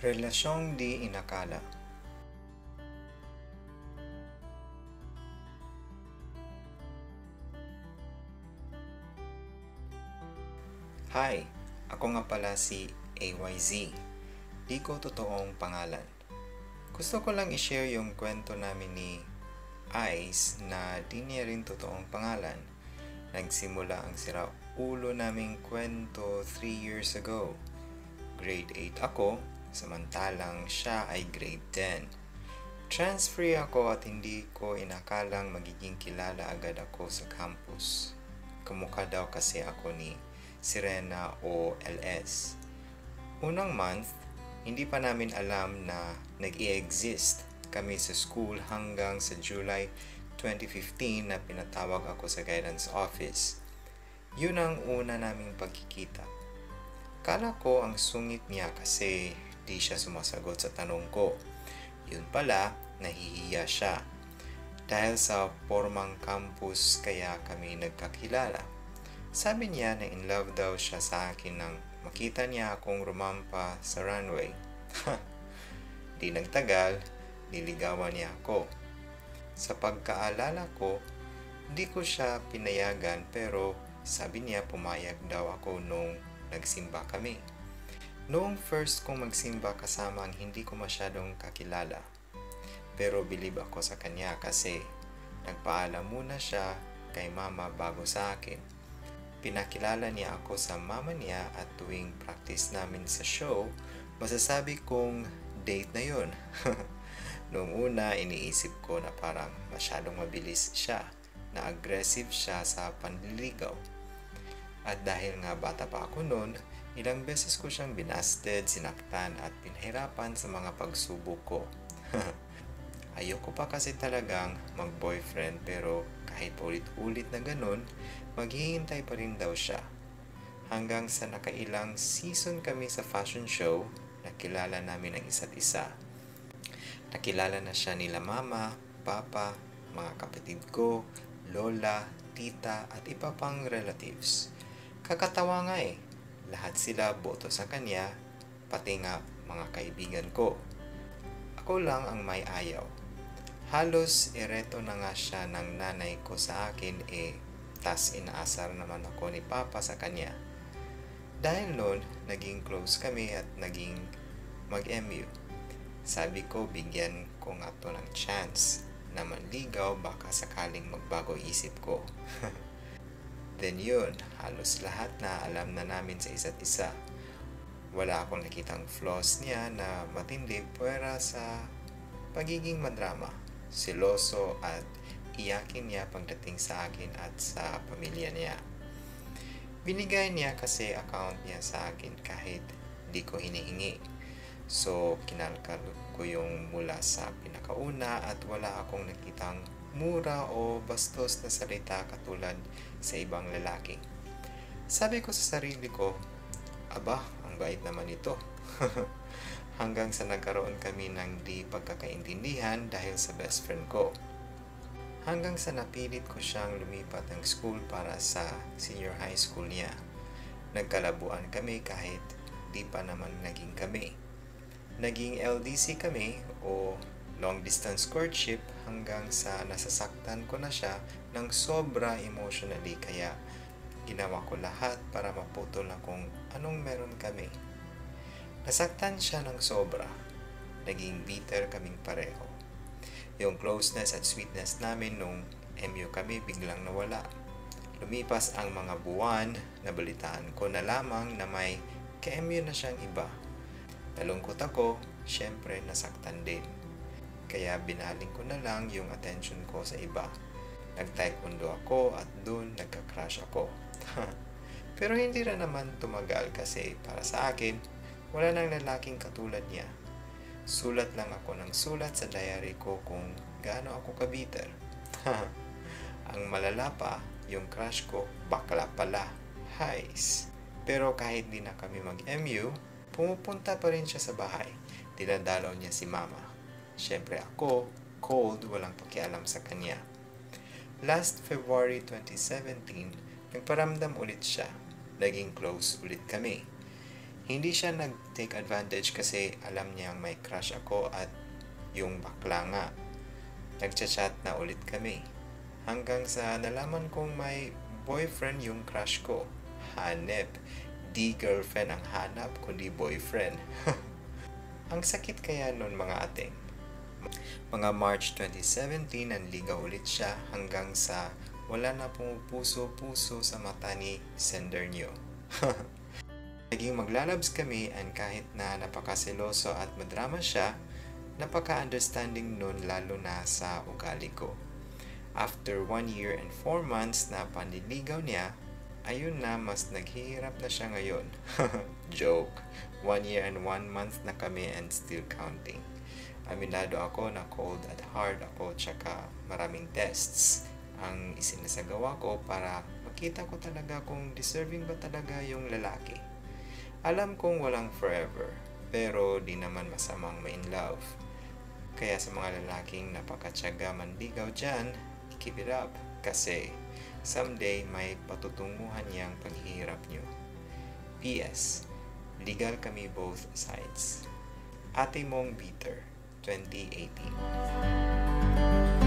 Relasyong di inakala Hi! Ako nga pala si AYZ. Di ko totoong pangalan. Gusto ko lang i-share yung kwento namin ni Ice na di niya rin totoong pangalan. Nagsimula ang sira ulo naming kwento 3 years ago. Grade 8 ako, samantalang siya ay grade 10. Transfer ako at hindi ko inakalang magiging kilala agad ako sa campus. Kamukha daw kasi ako ni Sirena o LS. Unang month, hindi pa namin alam na nag-i-exist kami sa school hanggang sa July 2015 na pinatawag ako sa guidance office. Yun ang una naming pagkikita. Kala ko ang sungit niya kasi di siya sumasagot sa tanong ko. Yun pala, nahihiya siya. Dahil sa formang campus kaya kami nagkakilala. Sabi niya na in love daw siya sa akin nang makita niya akong rumampa sa runway. Di nagtagal, niligawan niya ako. Sa pagkaalala ko, di ko siya pinayagan pero sabi niya pumayag daw ako nung nagsimba kami. Noong first kong magsimba kasama ang hindi ko masyadong kakilala. Pero bilib ako sa kanya kasi nagpaalam muna siya kay mama bago sa akin pinakilala niya ako sa mama niya at tuwing practice namin sa show, masasabi kong date na yon. Noong una, iniisip ko na parang masyadong mabilis siya, na aggressive siya sa panliligaw. At dahil nga bata pa ako noon, ilang beses ko siyang binasted, sinaktan at pinahirapan sa mga pagsubok ko. Ayoko pa kasi talagang mag-boyfriend pero kahit ulit-ulit na ganun, maghihintay pa rin daw siya. Hanggang sa nakailang season kami sa fashion show, nakilala namin ang isa't isa. Nakilala na siya nila mama, papa, mga kapatid ko, lola, tita at iba pang relatives. Kakatawa nga eh, lahat sila boto sa kanya, pati nga mga kaibigan ko. Ako lang ang may ayaw. Halos ereto na nga siya ng nanay ko sa akin eh Tas inaasar naman ako ni Papa sa kanya. Dahil noon, naging close kami at naging mag-MU. Sabi ko, bigyan ko nga to ng chance na manligaw baka sakaling magbago isip ko. Then yun, halos lahat na alam na namin sa isa't isa. Wala akong nakitang flaws niya na matindi pwera sa pagiging madrama, siloso at iyakin niya pagdating sa akin at sa pamilya niya. Binigay niya kasi account niya sa akin kahit di ko hinihingi. So, kinalkal ko yung mula sa pinakauna at wala akong nakitang mura o bastos na salita katulad sa ibang lalaki. Sabi ko sa sarili ko, aba, ang bait naman ito. Hanggang sa nagkaroon kami ng di pagkakaintindihan dahil sa best friend ko hanggang sa napilit ko siyang lumipat ng school para sa senior high school niya. Nagkalabuan kami kahit di pa naman naging kami. Naging LDC kami o long distance courtship hanggang sa nasasaktan ko na siya ng sobra emotionally kaya ginawa ko lahat para maputol na kung anong meron kami. Nasaktan siya ng sobra. Naging bitter kaming pareho. Yung closeness at sweetness namin nung MU kami biglang nawala. Lumipas ang mga buwan, nabalitaan ko na lamang na may ka-MU na siyang iba. Nalungkot ako, syempre nasaktan din. Kaya binaling ko na lang yung attention ko sa iba. Nag-taekwondo ako at dun nagka-crush ako. Pero hindi rin naman tumagal kasi para sa akin, wala nang lalaking katulad niya. Sulat lang ako ng sulat sa diary ko kung gaano ako kabiter. Ang malala pa, yung crush ko, bakla pala. Highs. Pero kahit di na kami mag-MU, pumupunta pa rin siya sa bahay. Dinadalaw niya si mama. Siyempre ako, cold, walang pakialam sa kanya. Last February 2017, nagparamdam ulit siya. Naging close ulit kami. Hindi siya nag-take advantage kasi alam niyang may crush ako at yung bakla nga. Nagchat-chat na ulit kami. Hanggang sa nalaman kong may boyfriend yung crush ko. Hanep. Di girlfriend ang hanap, kundi boyfriend. ang sakit kaya nun mga ating. Mga March 2017, nanligaw ulit siya hanggang sa wala na pumupuso-puso sa mata ni sender niyo. Naging maglalabs kami and kahit na napakaseloso at madrama siya, napaka-understanding nun lalo na sa ugali ko. After one year and four months na panliligaw niya, ayun na mas naghihirap na siya ngayon. Joke. One year and one month na kami and still counting. Aminado ako na cold at hard ako tsaka maraming tests ang isinasagawa ko para makita ko talaga kung deserving ba talaga yung lalaki. Alam kong walang forever, pero di naman masamang ma-in love. Kaya sa mga lalaking napakatsaga manligaw dyan, keep it up kasi someday may patutunguhan niyang paghihirap niyo. P.S. Legal kami both sides. Ate Mong Bitter, 2018